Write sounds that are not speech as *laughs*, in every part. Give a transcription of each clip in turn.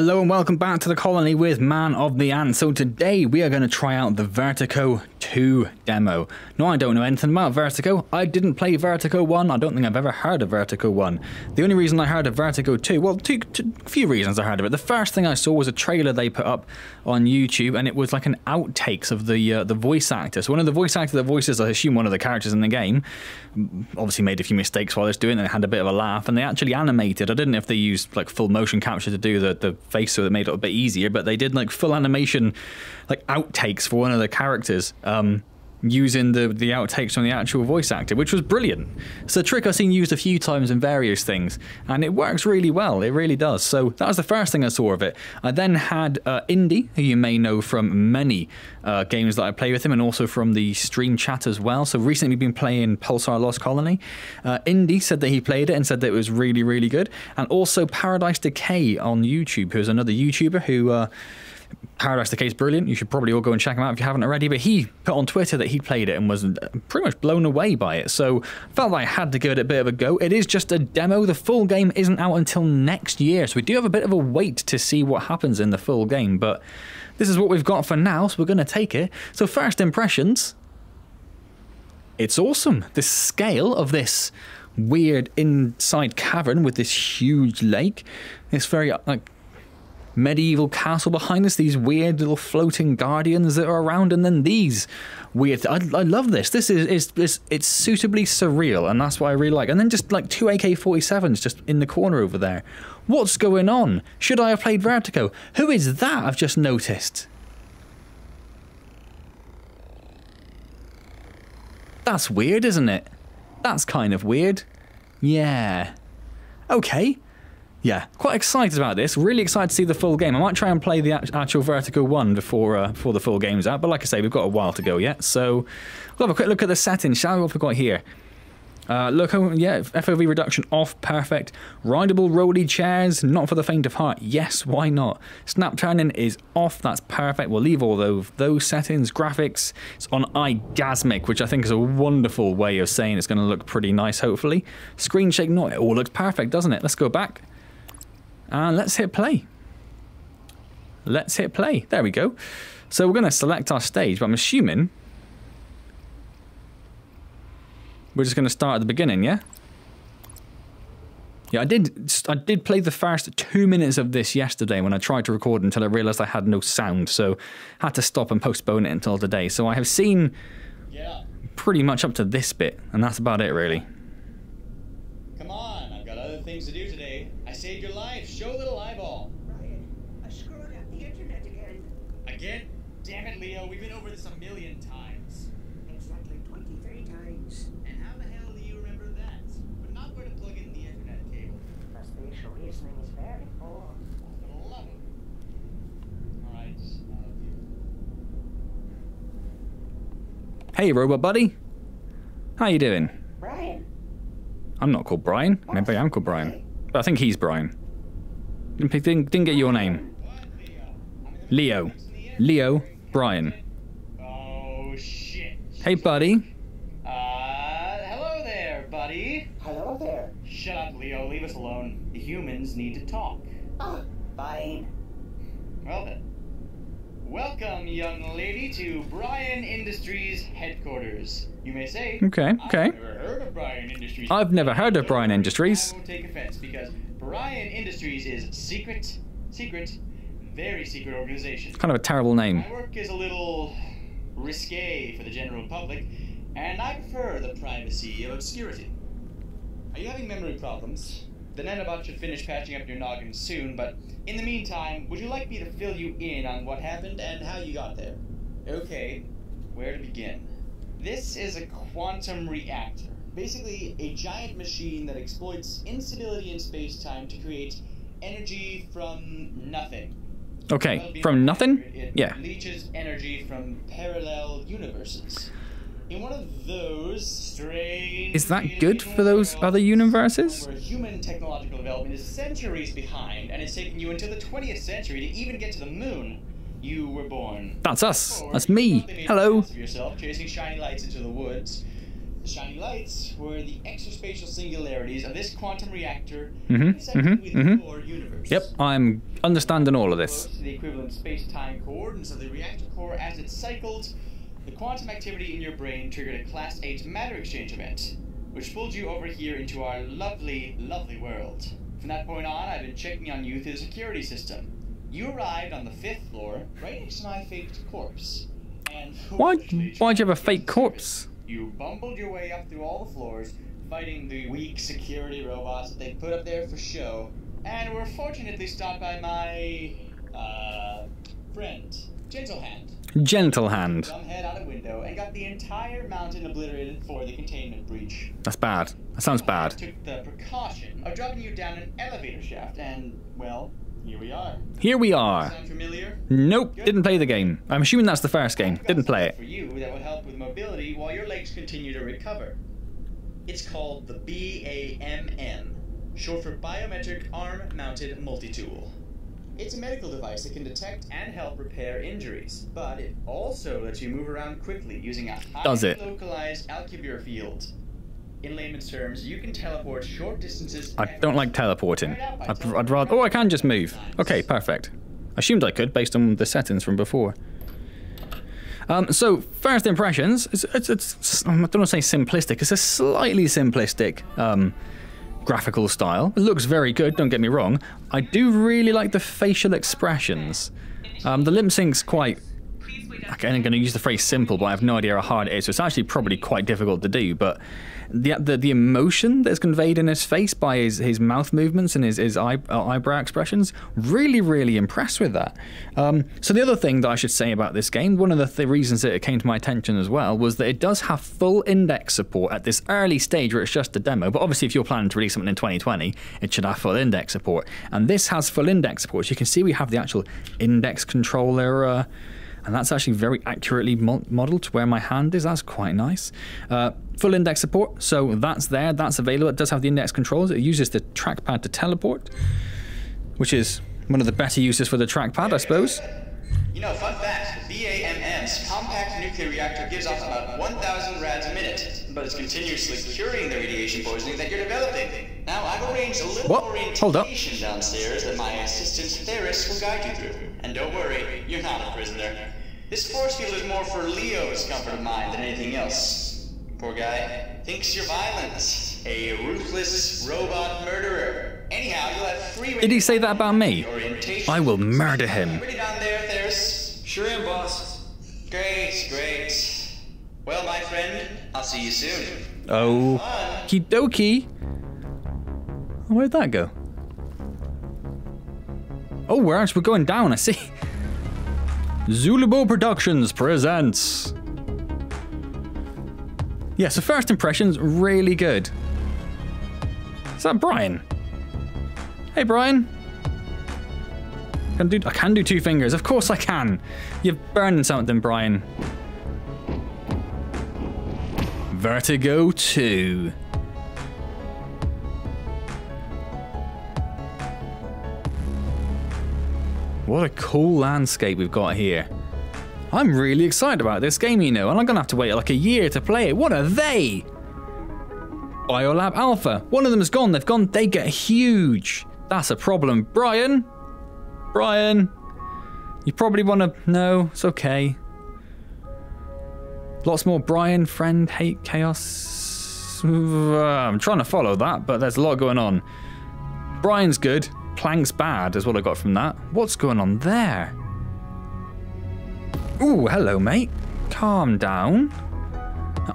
Hello and welcome back to the colony with Man of the Ant. So today we are going to try out the Vertigo 2 demo. No, I don't know anything about Vertigo. I didn't play Vertigo 1. I don't think I've ever heard of Vertigo 1. The only reason I heard of Vertigo 2, well, two, two, few reasons I heard of it. The first thing I saw was a trailer they put up on YouTube and it was like an outtakes of the uh, the voice actor. So one of the voice actor that voices, I assume one of the characters in the game, obviously made a few mistakes while they was doing it and had a bit of a laugh and they actually animated. I didn't know if they used like full motion capture to do the, the face so it made it a bit easier, but they did like full animation, like outtakes for one of the characters. Um, using the, the outtakes from the actual voice actor, which was brilliant. It's a trick I've seen used a few times in various things, and it works really well. It really does. So that was the first thing I saw of it. I then had uh, Indy, who you may know from many uh, games that I play with him, and also from the stream chat as well. So recently, been playing Pulsar Lost Colony. Uh, Indy said that he played it and said that it was really, really good. And also Paradise Decay on YouTube, who's another YouTuber who uh, Paradise Decay is brilliant. You should probably all go and check him out if you haven't already. But he put on Twitter that he played it and was uh, pretty much blown away by it. So felt like I had to give it a bit of a go. It is just a demo. The full game isn't out until next year. So we do have a bit of a wait to see what happens in the full game. But this is what we've got for now. So we're going to take it. So first impressions. It's awesome. The scale of this weird inside cavern with this huge lake. It's very like medieval castle behind us, these weird little floating guardians that are around, and then these weird. I, I love this. This is, is it's suitably surreal, and that's what I really like. And then just like two AK 47s just in the corner over there. What's going on? Should I have played Vertigo? Who is that I've just noticed? That's weird, isn't it? That's kind of weird. Yeah. Okay yeah, quite excited about this. Really excited to see the full game. I might try and play the actual Vertigo 1 before uh, before the full game's out, but like I say, we've got a while to go yet. So we'll have a quick look at the settings, shall we? What have we got here? Uh, look, oh, yeah, FOV reduction off, perfect. Rideable rolly chairs, not for the faint of heart. Yes, why not? Snap turning is off, that's perfect. We'll leave all those, those settings. Graphics, it's on iGasmic, which I think is a wonderful way of saying it's going to look pretty nice, hopefully. Screen shake, not, it all looks perfect, doesn't it? Let's go back. And let's hit play. Let's hit play. There we go. So we're going to select our stage, but I'm assuming we're just going to start at the beginning, yeah? Yeah, I did I did play the first two minutes of this yesterday when I tried to record until I realised I had no sound, so I had to stop and postpone it until today. So I have seen yeah. pretty much up to this bit, and that's about it really. Come on, I've got other things to do today. I saved your. Show a little eyeball. Ryan, I screwed up the internet again. Again? Damn it, Leo. We've been over this a million times. Exactly 23 times. And how the hell do you remember that? But not where to plug in the internet cable. The spatial reasoning is very poor. Love it. Alright, Hey, robot buddy. How you doing? Brian. I'm not called Brian. Maybe I'm called Brian. But I think he's Brian. Didn't, didn't, didn't get your name. Leo. Leo Brian. Oh, shit. Hey, buddy. Uh, hello there, buddy. Hello there. Shut up, Leo. Leave us alone. The humans need to talk. Oh, fine. Well then. Welcome, young lady, to Brian Industries headquarters. You may say. Okay, okay. I've never heard of Brian Industries. I've never heard of Brian Industries. I won't take offense because Brian Industries is secret, secret, very secret organization. Kind of a terrible name. My work is a little risque for the general public, and I prefer the privacy of obscurity. Are you having memory problems? The nanobot should finish patching up your noggin soon, but in the meantime, would you like me to fill you in on what happened and how you got there? Okay, where to begin? This is a quantum reactor. Basically, a giant machine that exploits instability in space time to create energy from nothing. Okay, from nothing? It Yeah. leeches energy from parallel universes. In one of those strange. Is that good for those other universes? Where human technological development is centuries behind, and it's taken you until the 20th century to even get to the moon. You were born. That's us. That's me. Hello. yourself chasing shiny lights into the woods. Shiny lights were the exospatial singularities of this quantum reactor Mhm, mhm, mhm. the core universe. Yep, I'm understanding all of this. The equivalent space-time coordinates of the reactor core as it cycled, the quantum activity in your brain triggered a Class 8 matter exchange event, which pulled you over here into our lovely, lovely world. From that point on, I've been checking on you through the security system. You arrived on the fifth floor, right next to my faked corpse. And Why, why'd you have a fake corpse? You bumbled your way up through all the floors, fighting the weak security robots that they put up there for show, and were fortunately stopped by my, uh, friend, Gentle Hand. Gentle hand. Out a window and got the entire mountain obliterated for the containment breach. That's bad. That sounds bad. Took the precaution of dropping you down an elevator shaft, and, well, here we are. Here we are. Sound familiar? Nope, didn't play the game. I'm assuming that's the first game. Didn't play it. For you, that will help with mobility while your legs continue to recover. It's called the BAMM, short for Biometric Arm Mounted Multi-Tool. It's a medical device that can detect and help repair injuries, but it also lets you move around quickly using a Does highly it? localized Alcubierre field. In layman's terms, you can teleport short distances. I don't like teleporting. I'd, I'd rather. Oh, I can just move. Okay, perfect. Assumed I could based on the settings from before. Um, so first impressions, it's, it's, it's I don't want to say simplistic. It's a slightly simplistic um, graphical style. It looks very good. Don't get me wrong. I do really like the facial expressions. Um, the lip sync's quite. Again, I'm going to use the phrase simple, but I have no idea how hard it is. So it's actually probably quite difficult to do. But the the, the emotion that's conveyed in his face by his, his mouth movements and his, his eye, uh, eyebrow expressions, really, really impressed with that. Um, so the other thing that I should say about this game, one of the th- reasons that it came to my attention as well, was that it does have full index support at this early stage where it's just a demo. But obviously, if you're planning to release something in 2020, it should have full index support. And this has full index support. So you can see we have the actual index controller. Uh, and that's actually very accurately mo- modeled to where my hand is. That's quite nice. Uh, full index support, so that's there, that's available. It does have the index controls. It uses the trackpad to teleport, which is one of the better uses for the trackpad, I suppose. You know, fun fact, BAMM's compact nuclear reactor gives off about but it's continuously curing the radiation poisoning that you're developing. Now, I've arranged a little What? orientation Hold up. downstairs that my assistant Theris will guide you through. And don't worry, you're not a prisoner. This force field is more for Leo's comfort of mind than anything else. Poor guy thinks you're violent, a ruthless robot murderer. Anyhow, you'll have free. Did he say that about me? I will murder him. Ready down there, Theris? Sure am, boss. Great, great. Well, my friend, I'll see you soon. Oh, dokie. Where'd that go? Oh, we're actually going down, I see. Zulubo Productions presents. Yeah, so first impressions, really good. Is that Brian? Hey, Brian. Can do, I can do two fingers. Of course I can. You're burning something, Brian. Vertigo 2. What a cool landscape we've got here. I'm really excited about this game, you know, and I'm gonna have to wait like a year to play it. What are they? Biolab Alpha. One of them's gone. They've gone. They get huge. That's a problem. Brian? Brian? You probably want to. No, it's okay. Lots more Brian, friend, hate, chaos. I'm trying to follow that, but there's a lot going on. Brian's good. Plank's bad, is what I got from that. What's going on there? Ooh, hello, mate. Calm down.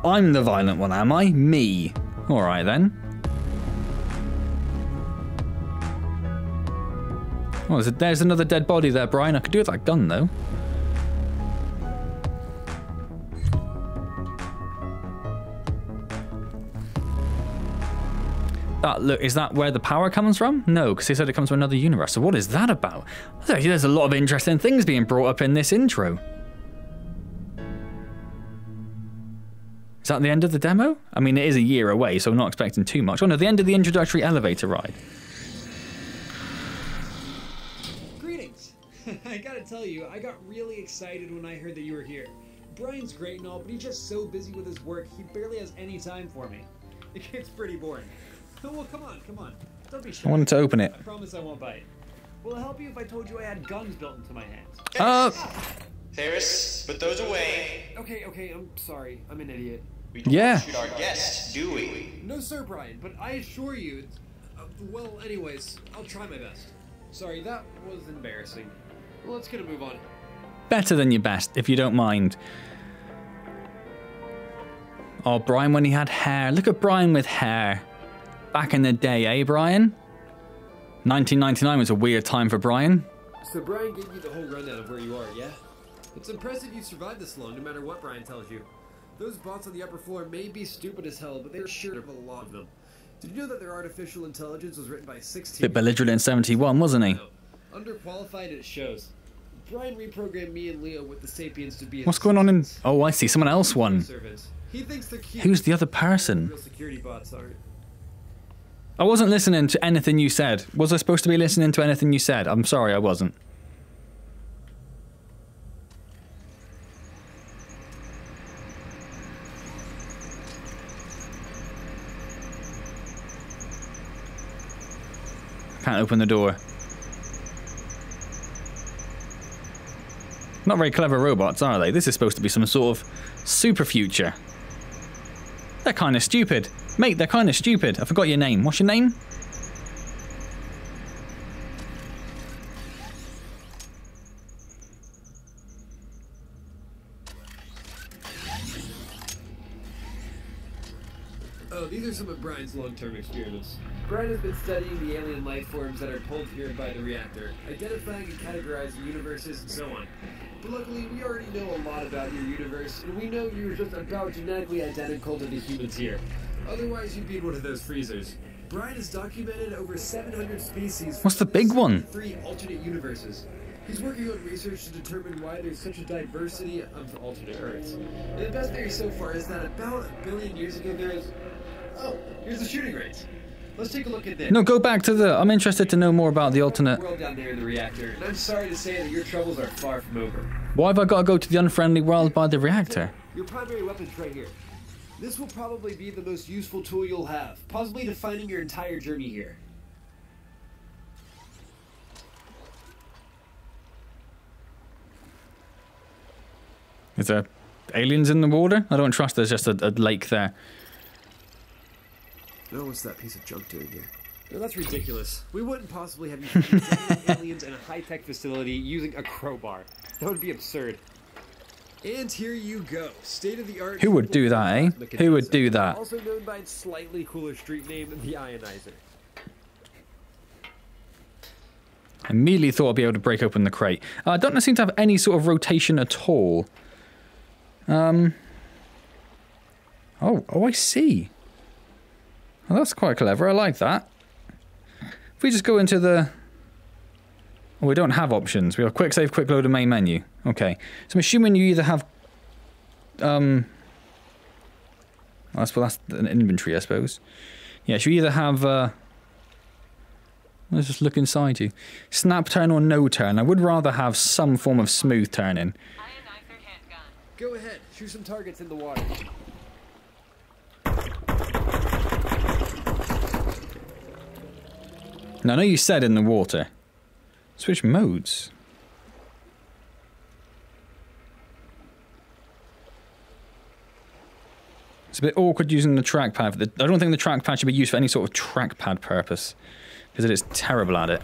I'm the violent one, am I? Me. Alright then. Oh, there's another dead body there, Brian. I could do with that gun, though. That look is that where the power comes from? No, because he said it comes from another universe. So what is that about? There's a lot of interesting things being brought up in this intro. Is that the end of the demo? I mean, it is a year away, so I'm not expecting too much. Oh no, the end of the introductory elevator ride. Greetings. *laughs* I gotta tell you, I got really excited when I heard that you were here. Brian's great and all, but he's just so busy with his work, he barely has any time for me. *laughs* It gets pretty boring. Well, come on, come on. Don't be shy. I wanted to open it. I promise I won't bite. Will it help you if I told you I had guns built into my hands? Oh, Theris, put those away. Okay, okay, I'm sorry. I'm an idiot. We don't Yeah. shoot our guests, do we? No, sir, Brian, but I assure you, it's, uh, well, anyways, I'll try my best. Sorry, that was embarrassing. Well, let's get a move on. better than your best, if you don't mind. Oh, Brian when he had hair. Look at Brian with hair. Back in the day, eh, Brian? 1999 was a weird time for Brian. So Brian gave you the whole rundown of where you are, yeah? It's impressive you survived this long, no matter what Brian tells you. Those bots on the upper floor may be stupid as hell, but they're sure of a lot of them. Did you know that their artificial intelligence was written by 16 Bit belligerent in 71, wasn't he? Underqualified it shows. Brian reprogrammed me and Leo with the Sapiens to be What's going on in. Oh, I see. Someone else won. He thinks they're cute. Who's the other person? real security bots aren't? I wasn't listening to anything you said. Was I supposed to be listening to anything you said? I'm sorry, I wasn't. Can't open the door. Not very clever robots, are they? This is supposed to be some sort of super future. They're kind of stupid. Mate, they're kind of stupid. I forgot your name. What's your name? Oh, these are some of Brian's long-term experiments. Brian has been studying the alien life forms that are pulled here by the reactor, identifying and categorizing universes and so on. But luckily, we already know a lot about your universe, and we know you're just about genetically identical to the humans here. Otherwise, you'd be in one of those freezers. Brian has documented over 700 species. What's the big one? Three alternate universes. He's working on research to determine why there's such a diversity of alternate Earths. And the best theory so far is that about a billion years ago there is. Oh, here's the shooting range. Let's take a look at this. No, go back to the. I'm interested to know more about the alternate. World down there in the reactor, and I'm sorry to say that your troubles are far from over. Why have I got to go to the unfriendly world by the reactor? Your primary weapon's right here. This will probably be the most useful tool you'll have, possibly defining your entire journey here. Is there aliens in the water? I don't trust there's just a, a lake there. No, what's that piece of junk doing here? No, that's ridiculous. We wouldn't possibly have you *laughs* aliens in a high-tech facility using a crowbar. That would be absurd. And here you go, state-of-the-art. Who would do that, eh? Who would do that? Also known by its slightly cooler street name, the Ionizer. I immediately thought I'd be able to break open the crate. Uh, I don't seem to have any sort of rotation at all. Um. Oh, oh, I see. Well, that's quite clever. I like that. If we just go into the. We don't have options. We have quick save, quick load, and main menu. Okay. So I'm assuming you either have. Um. Well, that's, well, that's an inventory, I suppose. Yeah, so you either have. Uh, Let's just look inside you. Snap turn or no turn. I would rather have some form of smooth turning. Go ahead, shoot some targets in the water. Now, I know you said in the water. Switch modes. It's a bit awkward using the trackpad. The- I don't think the trackpad should be used for any sort of trackpad purpose. Because it is terrible at it.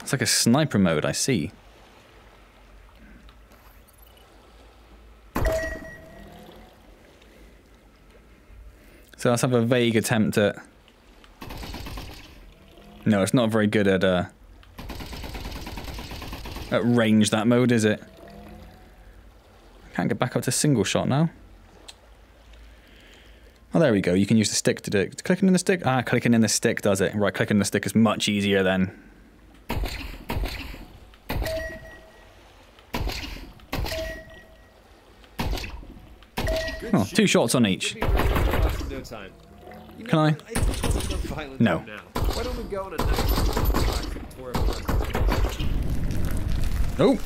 It's like a sniper mode, I see. So let's have a vague attempt at. No, it's not very good at uh, at range. That mode is it? I can't get back up to single shot now. Oh, there we go. You can use the stick to do it. Clicking in the stick. Ah, clicking in the stick does it. Right, clicking the stick is much easier then. Oh, two shots on each. Time. You know Can I? what? think that's enough violence No. for. Why don't we go on a nice relaxing. Oh,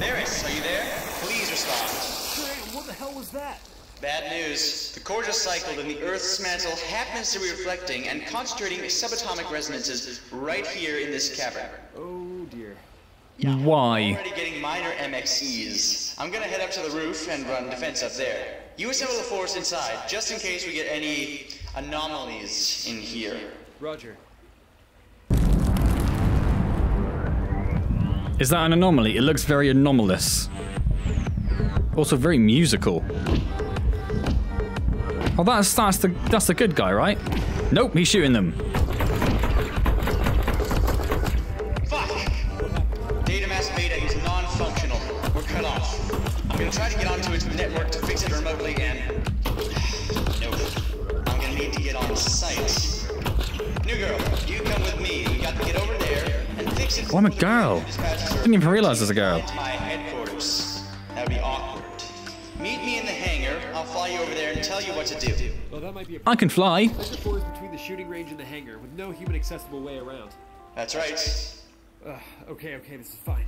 Theris, are you there? Please respond. Hey, what the hell was that? Bad news. The core just cycled and the Earth's mantle happens to be reflecting and concentrating subatomic resonances right here in this cavern. Oh dear. why? Already getting minor MXEs. I'm gonna head up to the roof and run defense up there. You assemble the force inside, just in case we get any anomalies in here. Roger. Is that an anomaly? It looks very anomalous. Also very musical. Oh, that's that's the that's the good guy, right? Nope, he's shooting them. Fuck! Data mass beta is non-functional. We're cut off. I'm gonna try to get onto its network to fix it remotely and... Nope. I'm gonna need to get on site. New girl, you come with me. We got to get over there and fix it. Oh, I'm a girl. dispatches are Didn't even realize there's a girl. My headquarters. That would be awkward. Meet me in the hangar. I'll fly you over there and tell you what to do. Well, that might be a I can fly. Sector 4 is between the shooting range and the hangar, with no human accessible way around. That's right. Ugh, okay, okay, this is fine.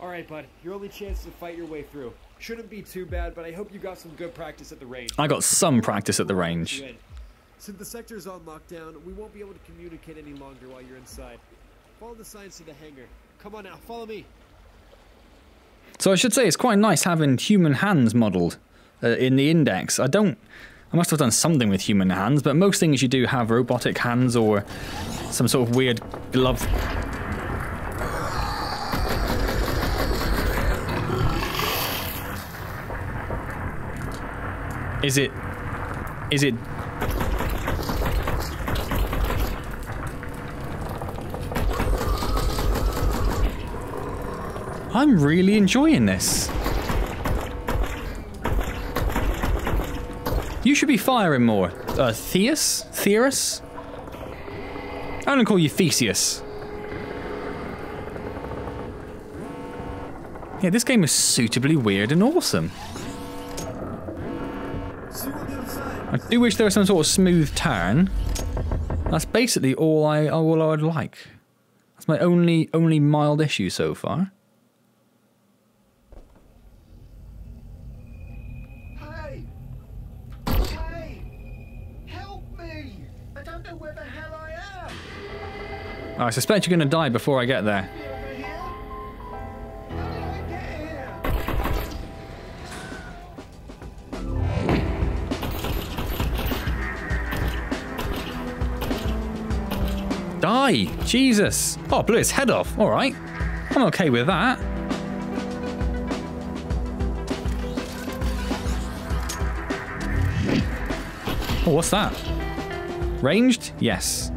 Alright, bud, your only chance to fight your way through. Shouldn't be too bad, but I hope you got some good practice at the range. I got some practice at the range. in. Since the sector's on lockdown, we won't be able to communicate any longer while you're inside. Follow the signs to the hangar. Come on now, follow me. So I should say it's quite nice having human hands modelled uh, in the index. I don't. I must have done something with human hands, but most things you do have robotic hands or some sort of weird glove. Is it? Is it? I'm really enjoying this. You should be firing more. Uh, Theus? Theus? I'm gonna call you Theseus. Yeah, this game is suitably weird and awesome. Do wish there was some sort of smooth turn. That's basically all I all I would like. That's my only only mild issue so far. Hey! Hey! Help me! I don't know where the hell I am! I suspect you're gonna die before I get there. Jesus! Oh, blew his head off. All right, I'm okay with that. Oh, what's that? Ranged? Yes.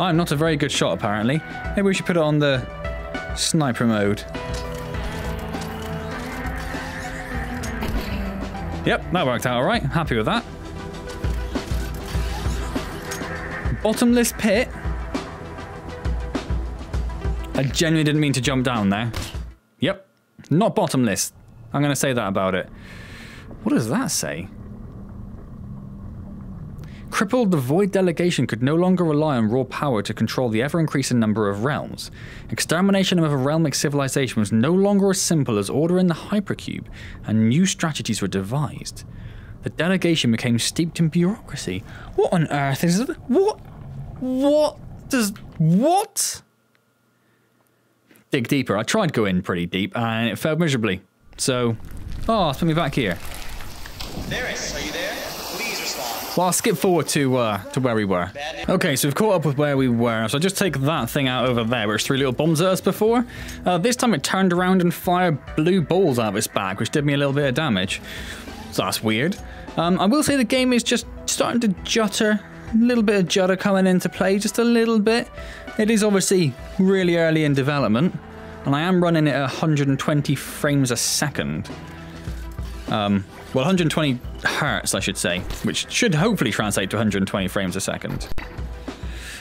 I'm not a very good shot, apparently. Maybe we should put it on the sniper mode. Yep, that worked out all right. Happy with that. Bottomless pit. I genuinely didn't mean to jump down there. Yep, not bottomless. I'm going to say that about it. What does that say? Crippled, the Void delegation could no longer rely on raw power to control the ever increasing number of realms. Extermination of a realmic civilization was no longer as simple as ordering the hypercube, and new strategies were devised. The delegation became steeped in bureaucracy. What on earth is it? What? What does. What? Dig deeper. I tried going pretty deep and it failed miserably. So. Oh, it's put me back here. Theris, are you there? Well, I'll skip forward to uh, to where we were. Okay, so we've caught up with where we were. So I just take that thing out over there, which threw little bombs at us before. Uh, this time it turned around and fired blue balls out of its back, which did me a little bit of damage. So that's weird. Um, I will say the game is just starting to jutter. A little bit of judder coming into play, just a little bit. It is obviously really early in development, and I am running it at 120 frames a second. Um, well, 120 hertz, I should say, which should hopefully translate to 120 frames a second.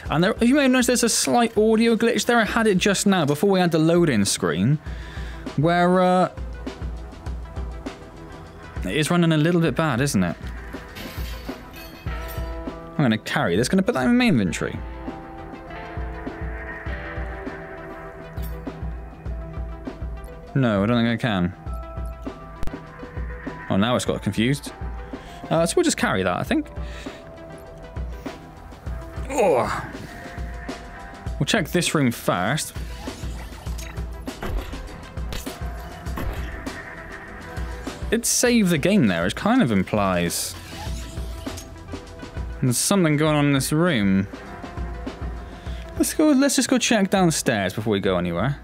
And there, you may have noticed there's a slight audio glitch there. I had it just now before we had the loading screen, where uh, It is running a little bit bad, isn't it? I'm going to carry this. Going to put that in my inventory. No, I don't think I can. Oh, now it's got confused. Uh, so we'll just carry that, I think. Oh. We'll check this room first. It save the game there, it kind of implies. There's something going on in this room. Let's go let's just go check downstairs before we go anywhere.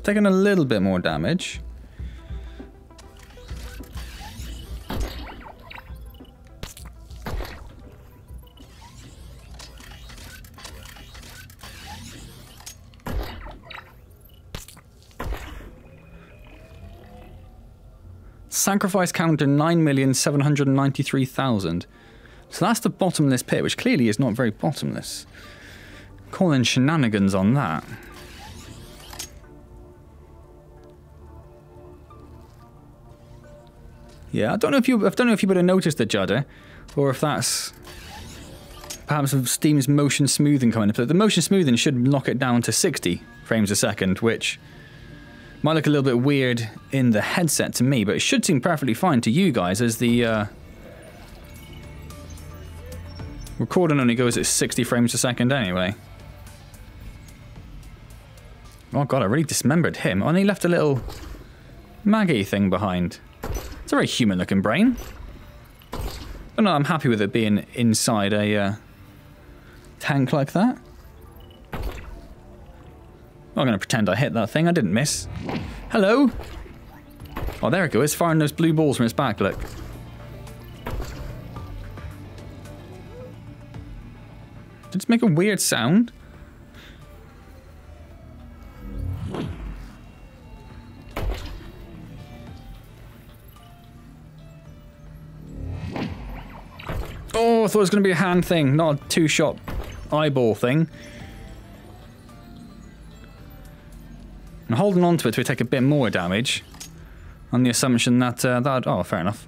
I've taken a little bit more damage. Sacrifice counter 9,793,000. So that's the bottomless pit, which clearly is not very bottomless. Calling shenanigans on that. Yeah, I don't know if you I don't know if you would have noticed the judder, or if that's perhaps Steam's motion smoothing coming up. The motion smoothing should knock it down to 60 frames a second, which might look a little bit weird in the headset to me, but it should seem perfectly fine to you guys as the uh, recording only goes at 60 frames a second anyway. Oh god, I really dismembered him. Only left a little Maggie thing behind. It's a very human looking brain. But no, I'm happy with it being inside a uh, tank like that. I'm going to pretend I hit that thing. I didn't miss. Hello? Oh, there it goes. It's Firing those blue balls from its back, look. Did it make a weird sound? Thought it was going to be a hand thing, not a two-shot eyeball thing. I'm holding on to it to take a bit more damage on the assumption that uh, that... Oh, fair enough.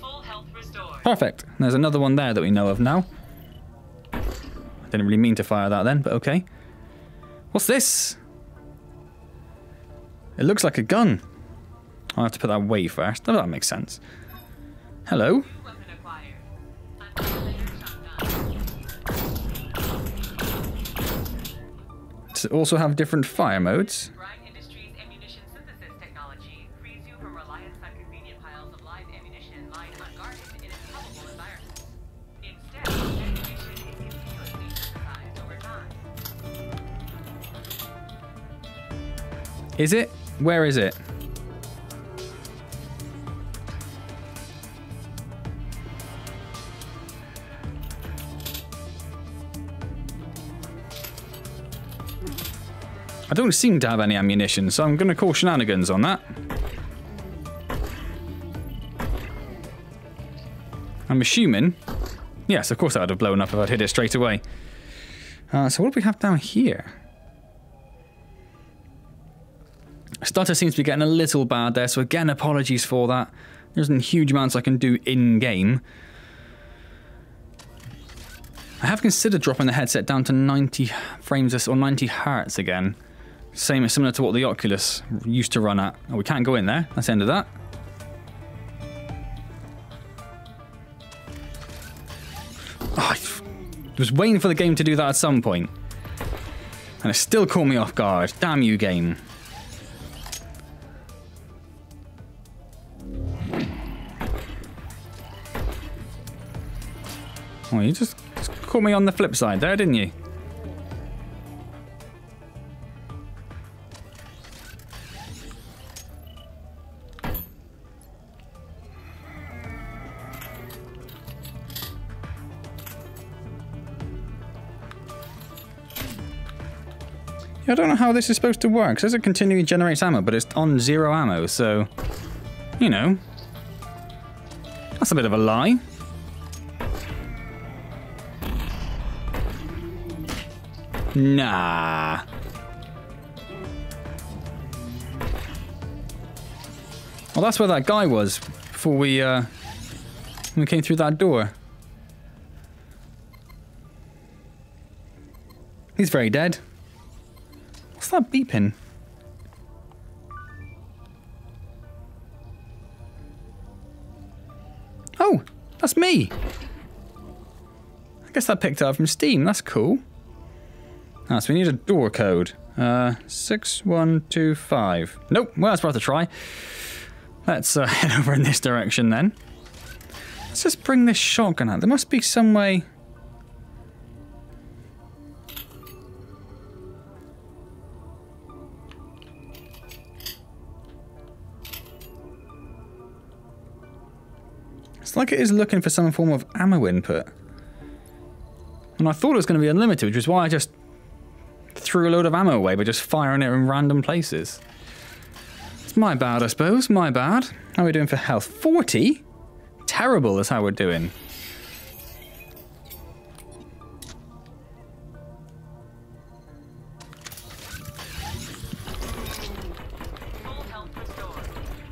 Full health restored. Perfect. There's another one there that we know of now. I didn't really mean to fire that then, but okay. What's this? It looks like a gun. I'll have to put that away first. Oh, that makes sense. Hello? Weapon acquired. Unrelated shotgun. Does it also have different fire modes? Brian Industries ammunition synthesis technology frees you from reliance on convenient piles of live ammunition lying unguarded in improbable environments. Instead, ammunition is continuously synthesized over time. Is it? Where is it? I don't seem to have any ammunition, so I'm going to call shenanigans on that. I'm assuming... Yes, of course that would have blown up if I'd hit it straight away. Uh, so what do we have down here? Stutter seems to be getting a little bad there, so again, apologies for that. There isn't huge amounts I can do in-game. I have considered dropping the headset down to 90 frames or 90 hertz again. Same, as similar to what the Oculus used to run at. Oh, we can't go in there. That's the end of that. Oh, I was waiting for the game to do that at some point. And it still caught me off guard. Damn you, game. Oh, you just, just caught me on the flip side there, didn't you? I don't know how this is supposed to work. It says it continually generates ammo, but it's on zero ammo, so... You know. That's a bit of a lie. Nah. Well, that's where that guy was before we, uh, we came through that door. He's very dead. What's that beeping? Oh, that's me. I guess that picked up from Steam. That's cool. Ah, so we need a door code. Uh, 6125. Nope, well, that's worth a try. Let's uh, *laughs* head over in this direction then. Let's just bring this shotgun out. There must be some way... It's like it is looking for some form of ammo input. And I thought it was going to be unlimited, which is why I just threw a load of ammo away by just firing it in random places. It's my bad, I suppose. My bad. How are we doing for health? 40? Terrible is how we're doing.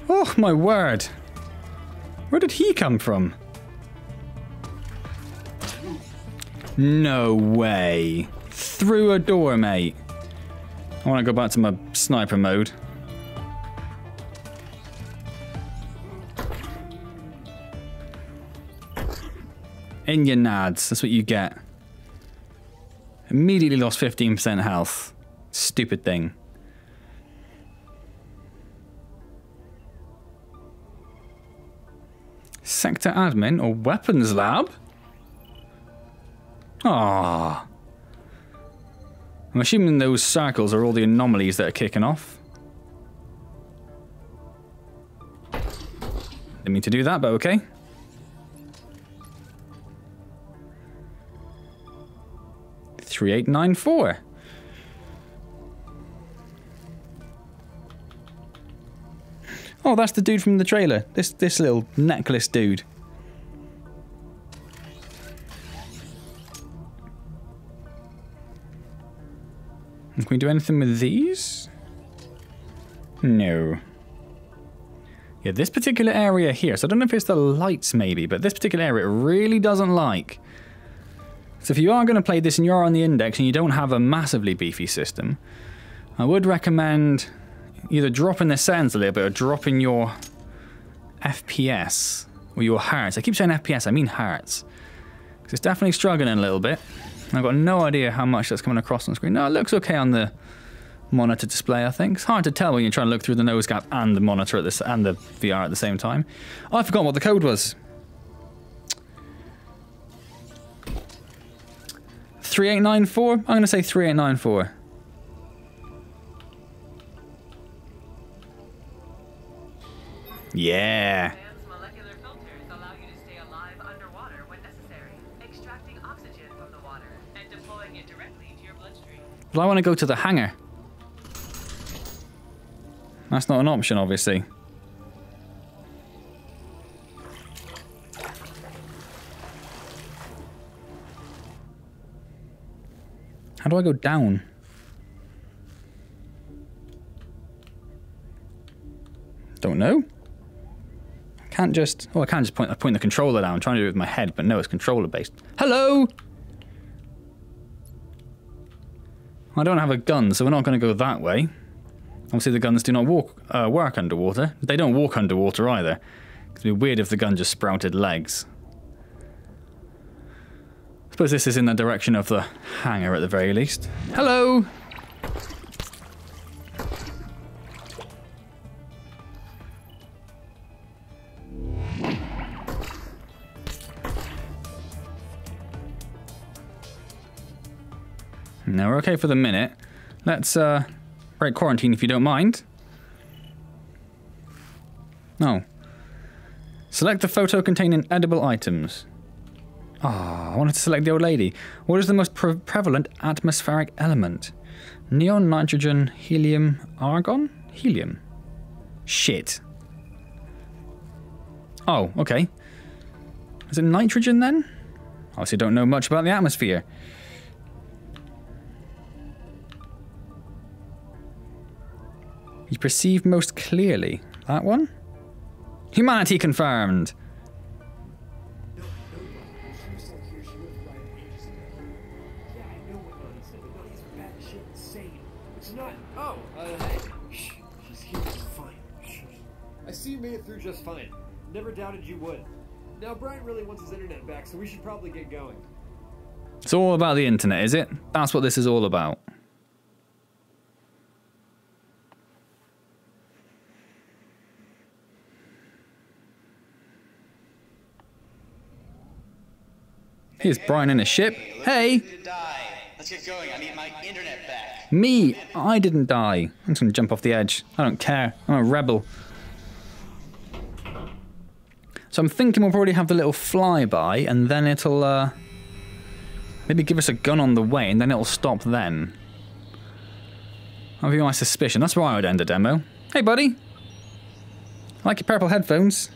Oh, my word. Where did he come from? No way. Through a door, mate. I want to go back to my sniper mode. In your nads, that's what you get. Immediately lost 15% health. Stupid thing. Sector admin or weapons lab? Ah. I'm assuming those circles are all the anomalies that are kicking off. Didn't mean to do that, but okay. Three eight nine four. Oh, that's the dude from the trailer. This this little necklace dude. Can we do anything with these? No. Yeah, this particular area here, so I don't know if it's the lights maybe, but this particular area it really doesn't like. So if you are going to play this and you're on the index and you don't have a massively beefy system, I would recommend either dropping the settings a little bit or dropping your FPS or your hertz. I keep saying FPS, I mean hertz. Because it's definitely struggling a little bit. I've got no idea how much that's coming across on screen. No, it looks okay on the monitor display, I think. It's hard to tell when you're trying to look through the nose gap and the monitor at this and the VR at the same time. I forgot what the code was. 3894? I'm going to say 3894. Yeah. But I want to go to the hangar. That's not an option, obviously. How do I go down? Don't know. Can't just. Oh, I can't just point, point the controller down. I'm trying to do it with my head, but no, it's controller based. Hello! I don't have a gun, so we're not going to go that way. Obviously, the guns do not walk, uh, work underwater. They don't walk underwater either. It'd be weird if the gun just sprouted legs. I suppose this is in the direction of the hangar at the very least. Hello! Okay for the minute. Let's uh, break quarantine if you don't mind. No. Select the photo containing edible items. Ah, I wanted to select the old lady. What is the most pre- prevalent atmospheric element? Neon, nitrogen, helium, argon? Helium. Shit. Oh, okay. Is it nitrogen then? Obviously, don't know much about the atmosphere. Just fine. Shh. I see you made it through just fine. Never doubted you would. Now, Brian really wants his internet back, so we should probably get going. It's all about the internet, is it? That's what this is all about. Here's Brian in a ship. Hey, Let's get going. I need my internet back. me, I didn't die. I'm just gonna jump off the edge. I don't care. I'm a rebel. So I'm thinking we'll probably have the little flyby, and then it'll uh, maybe give us a gun on the way, and then it'll stop then. That'll be my suspicion. That's where I would end a demo. Hey, buddy. Like your purple headphones.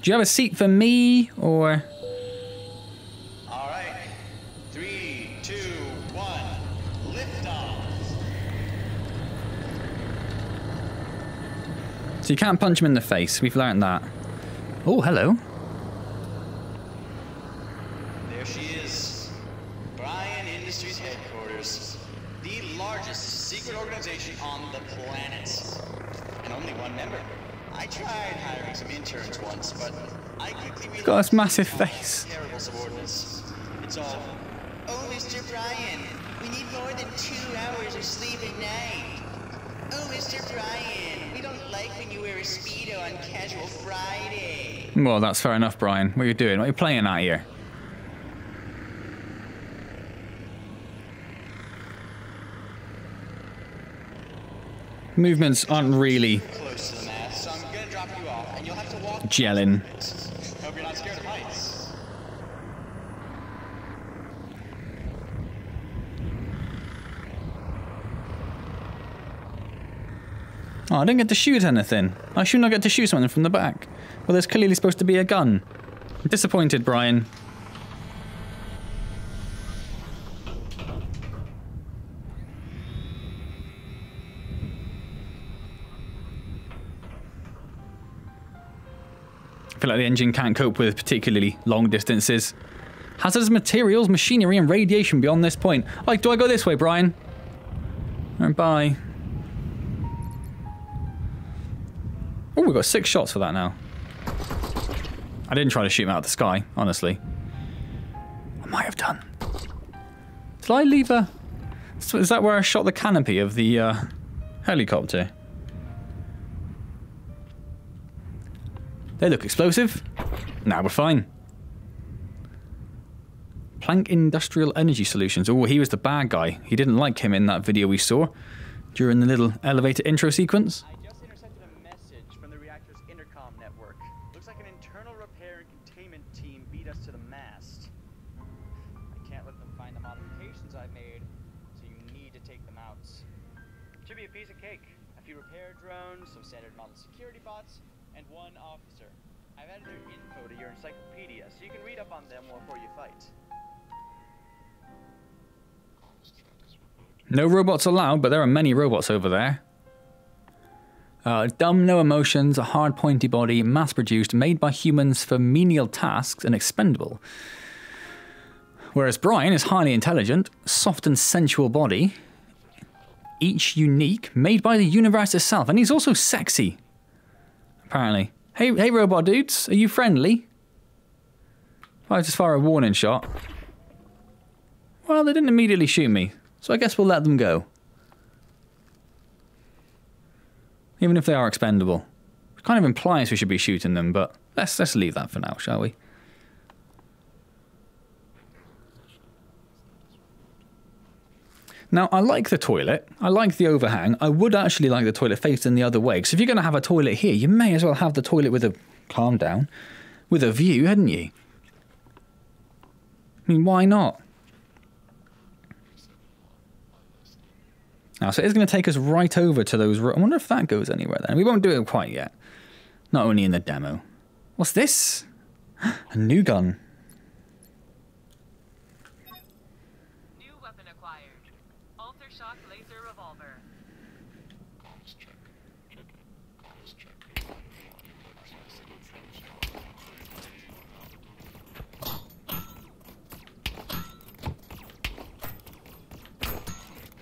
Do you have a seat for me, or? So you can't punch him in the face. We've learned that. Oh, hello. There she is. Brian Industries headquarters. The largest secret organization on the planet. And only one member. I tried hiring some interns once, but I quickly realized got this massive face. terrible subordinates. It's all, oh, Mr. Brian, we need more than two hours of sleep a night. Oh, Mr. Brian, we don't like when you wear a Speedo on Casual Friday. Well, that's fair enough, Brian. What are you doing? What are you playing at here? Movements aren't really Close to the mast, so I'm gonna drop you off, and you'll have to walk. gelling. Hope you're not scared of heights. Oh, I don't get to shoot anything. I shouldn't I get to shoot something from the back. Well, there's clearly supposed to be a gun. I'm disappointed, Brian. I feel like the engine can't cope with particularly long distances. Hazardous materials, machinery, and radiation beyond this point. Like, do I go this way, Brian? Or bye. Got six shots for that now. I didn't try to shoot him out of the sky, honestly. I might have done. Did I leave a... Is that where I shot the canopy of the uh, helicopter? They look explosive. Now we're fine. Planck Industrial Energy Solutions. Oh, he was the bad guy. He didn't like him in that video we saw during the little elevator intro sequence. Fight. No robots allowed, but there are many robots over there. Uh, dumb, no emotions, a hard, pointy body, mass produced, made by humans for menial tasks, and expendable. Whereas Brian is highly intelligent, soft and sensual body, each unique, made by the universe itself, and he's also sexy. Apparently. Hey, hey, robot dudes, are you friendly? I just fire a warning shot. Well, they didn't immediately shoot me, so I guess we'll let them go. Even if they are expendable. It kind of implies we should be shooting them, but let's let's leave that for now, shall we? Now, I like the toilet. I like the overhang. I would actually like the toilet facing the other way, because if you're going to have a toilet here, you may as well have the toilet with a calm down, with a view, hadn't you? I mean, why not? Now, so it's going to take us right over to those. I wonder if that goes anywhere then. We won't do it quite yet. Not only in the demo. What's this? *gasps* A new gun.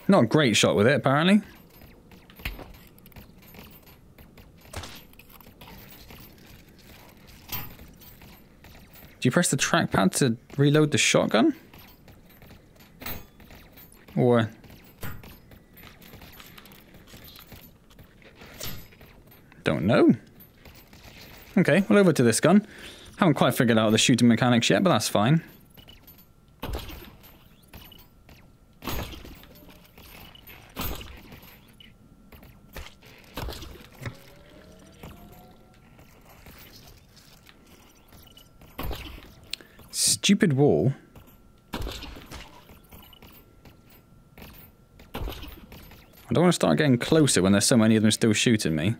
Not a great shot with it, apparently. Do you press the trackpad to reload the shotgun? Or... Don't know. Okay, well over to this gun. Haven't quite figured out the shooting mechanics yet, but that's fine. Stupid wall. I don't want to start getting closer when there's so many of them still shooting me.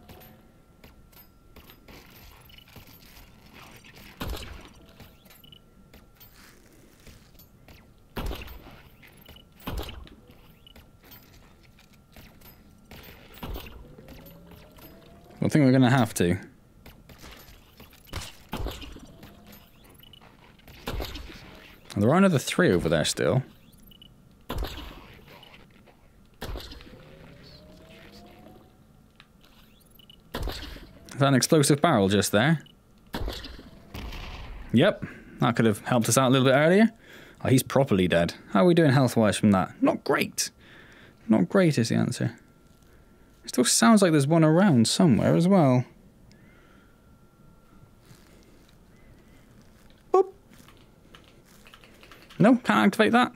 I think we're going to have to. There are another three over there still. Is that an explosive barrel just there? Yep, that could have helped us out a little bit earlier. Oh, he's properly dead. How are we doing health-wise from that? Not great. Not great is the answer. It still sounds like there's one around somewhere as well. No, can't activate that.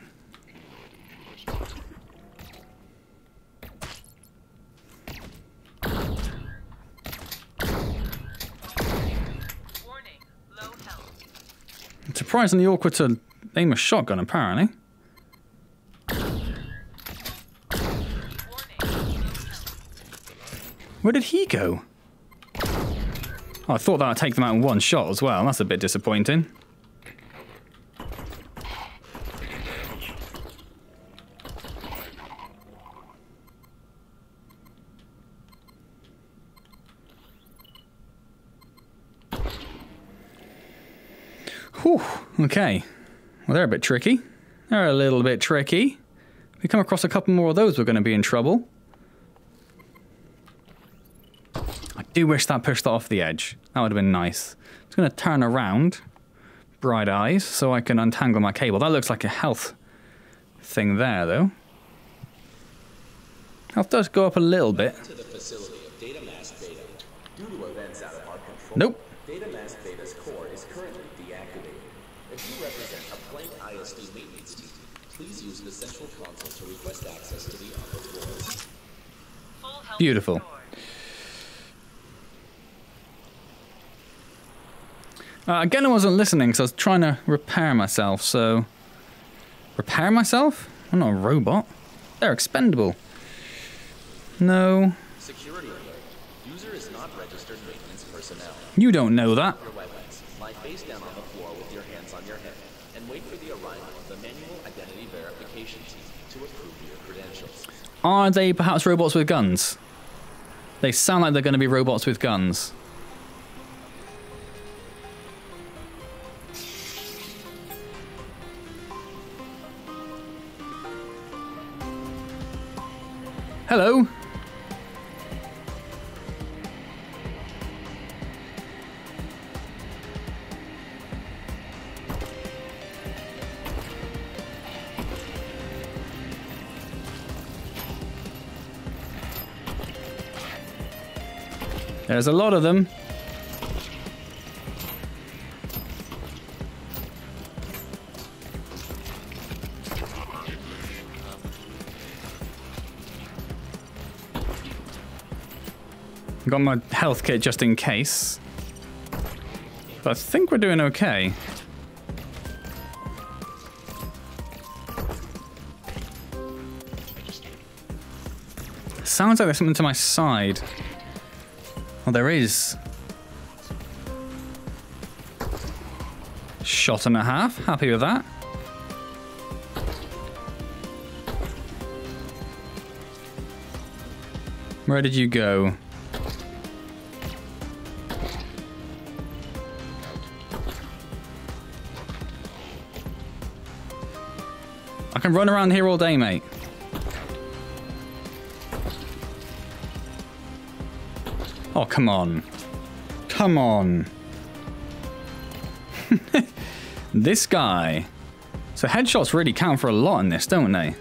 Surprisingly awkward to aim a shotgun, apparently. Where did he go? Oh, I thought that would take them out in one shot as well. That's a bit disappointing. Okay. Well, they're a bit tricky. They're a little bit tricky. If we come across a couple more of those, we're going to be in trouble. I do wish that pushed that off the edge. That would have been nice. I'm just going to turn around, bright eyes, so I can untangle my cable. That looks like a health thing there, though. Health does go up a little bit. to the facility of Data Mass Beta. Due to events out of our control, Nope. Data Mass Beta's core is currently deactivated. If you represent a Planck ISD maintenance team, please use the central console to request access to the upper floors. Full health Beautiful. Uh, again, I wasn't listening, so I was trying to repair myself, so... Repair myself? I'm not a robot. They're expendable. No, Security alert. User is not registered maintenance personnel. you don't know that. Your weapons. Lie face down on the floor with your hands on your head and wait for the arrival of the manual identity verification team to approve your credentials. Are they perhaps robots with guns? They sound like they're going to be robots with guns. Hello. There's a lot of them. Got my health kit just in case. But I think we're doing okay. Sounds like there's something to my side. Oh, there is. Shot and a half. Happy with that. Where did you go? I can run around here all day, mate. Oh, come on. Come on. *laughs* this guy. So headshots really count for a lot in this, don't they?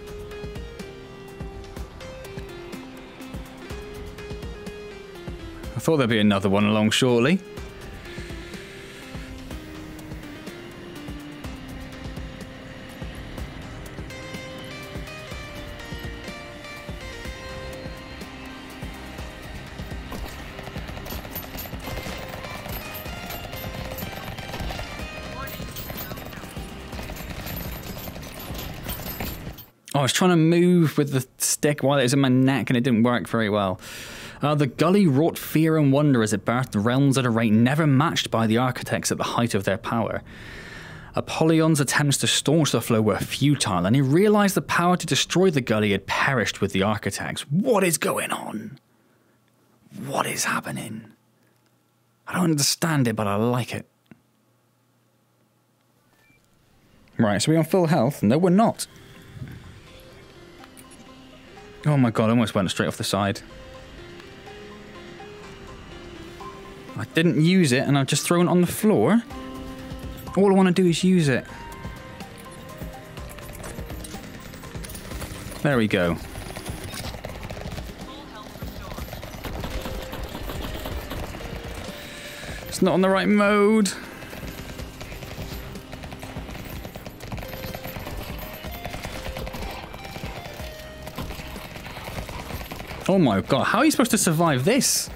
I thought there'd be another one along shortly. Was trying to move with the stick while it was in my neck and it didn't work very well. Uh, the gully wrought fear and wonder as it birthed realms at a rate never matched by the architects at the height of their power. Apollyon's attempts to staunch the flow were futile, and he realized the power to destroy the gully had perished with the architects. What is going on? What is happening? I don't understand it, but I like it. Right, so we're on full health? No, we're not. Oh my god, I almost went straight off the side. I didn't use it and I've just thrown it on the floor. All I want to do is use it. There we go. It's not on the right mode. Oh my god, how are you supposed to survive this?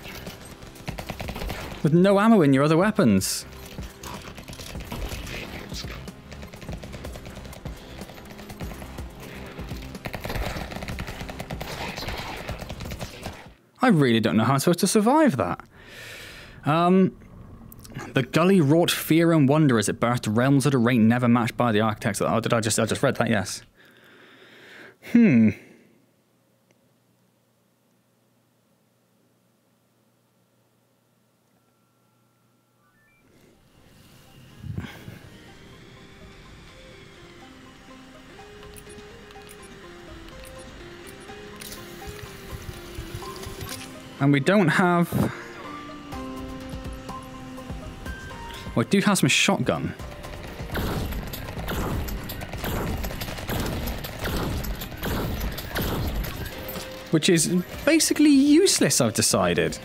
With no ammo in your other weapons. I really don't know how I'm supposed to survive that. Um, the gully wrought fear and wonder as it birthed realms at a rate never matched by the architects. Oh, did I just? I just read that. Yes. Hmm. And we don't have. Well, I do have some shotgun. Which is basically useless, I've decided.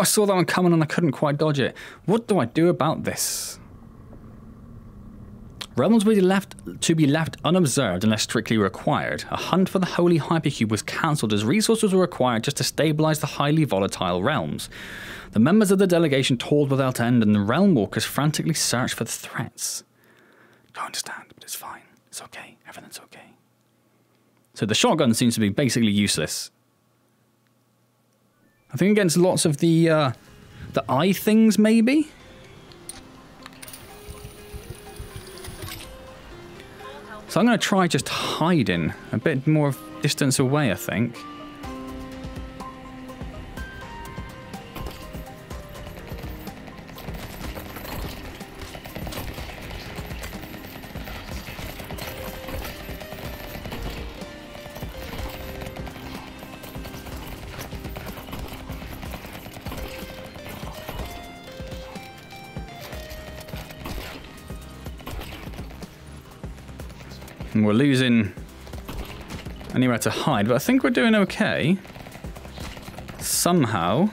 I saw that one coming and I couldn't quite dodge it. What do I do about this? Realms be left to be left unobserved unless strictly required. A hunt for the holy hypercube was cancelled as resources were required just to stabilize the highly volatile realms. The members of the delegation toiled without end, and the realm walkers frantically searched for the threats. Don't understand, but it's fine. It's okay. Everything's okay. So the shotgun seems to be basically useless. I think against lots of the uh, the eye things, maybe. So I'm going to try just hiding a bit more distance away. I think. And we're losing anywhere to hide, but I think we're doing okay. Somehow.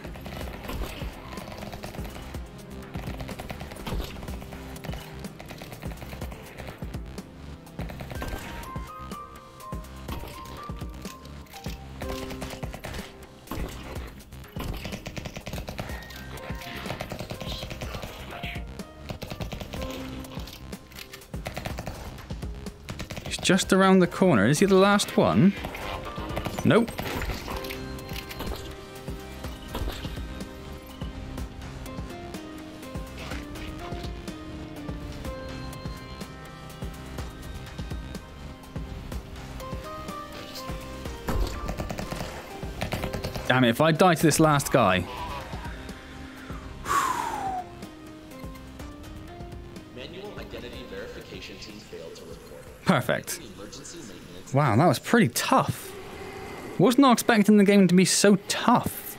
just around the corner. Is he the last one? Nope. Damn it, if I die to this last guy, Perfect. Wow, that was pretty tough. Was not expecting the game to be so tough.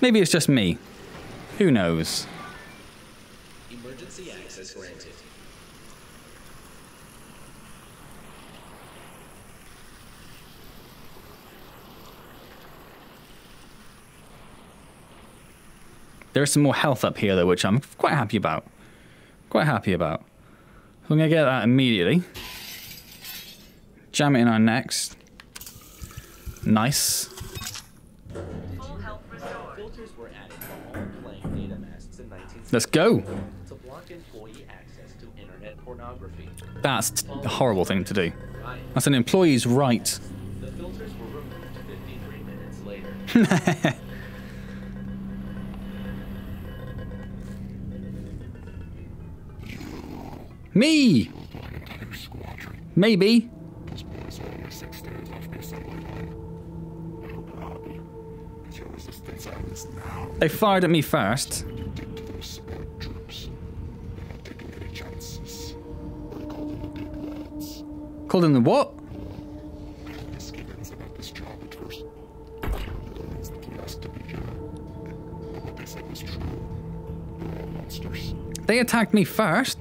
Maybe it's just me. Who knows? Emergency access granted. There's some more health up here though, which I'm quite happy about. Quite happy about. So I'm gonna get that immediately. Jam it in our necks. Nice. Full health restored. Filters were added to all playing data masks in 1960 Let's go. to block employee access to internet pornography. That's a horrible thing to do. That's an employee's right. *laughs* Me! Maybe. They fired at me first. Called them the what? They attacked me first.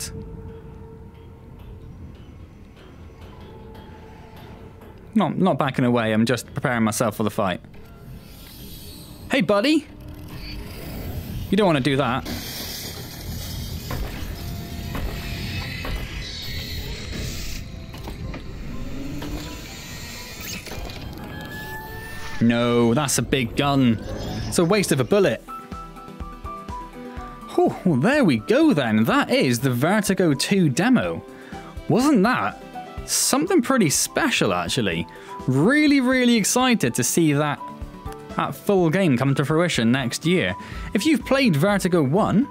Not not backing away. I'm just preparing myself for the fight. Hey, buddy. You don't want to do that. No, that's a big gun. It's a waste of a bullet. Oh, well, there we go then. That is the Vertigo 2 demo. Wasn't that something pretty special actually? Really, really excited to see that that full game come to fruition next year. If you've played Vertigo 1,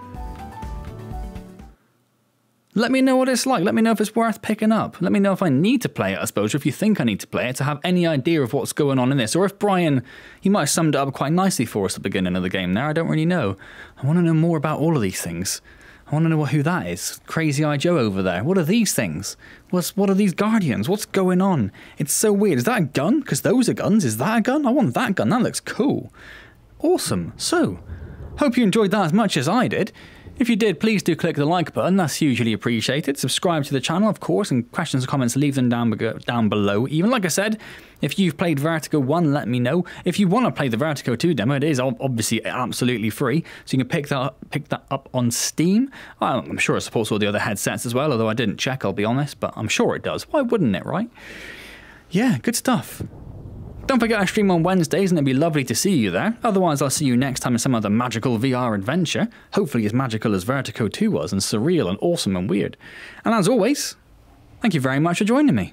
let me know what it's like. Let me know if it's worth picking up. Let me know if I need to play it, I suppose, or if you think I need to play it to have any idea of what's going on in this. Or if Brian, he might have summed it up quite nicely for us at the beginning of the game there. I don't really know. I want to know more about all of these things. I want to know who that is. Crazy Eye Joe over there. What are these things? What's what are these guardians? What's going on? It's so weird. Is that a gun? Because those are guns. Is that a gun? I want that gun. That looks cool. Awesome. So, hope you enjoyed that as much as I did. If you did, please do click the like button. That's hugely appreciated. Subscribe to the channel, of course, and questions and comments, leave them down, down below. Even like I said, if you've played Vertigo 1, let me know. If you want to play the Vertigo 2 demo, it is obviously absolutely free, so you can pick that up, pick that up on Steam. I'm sure it supports all the other headsets as well, although I didn't check, I'll be honest, but I'm sure it does. Why wouldn't it, right? Yeah, good stuff. Don't forget I stream on Wednesdays and it'd be lovely to see you there. Otherwise, I'll see you next time in some other magical VR adventure. Hopefully as magical as Vertigo 2 was and surreal and awesome and weird. And as always, thank you very much for joining me.